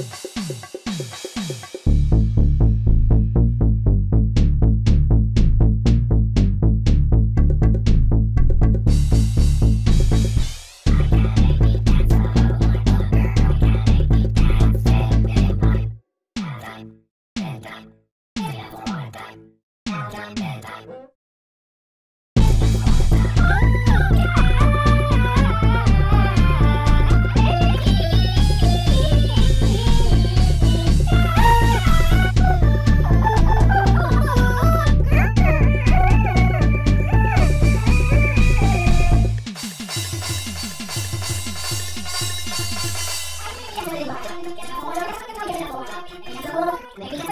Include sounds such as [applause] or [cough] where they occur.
Mm-hmm. [laughs] Gracias.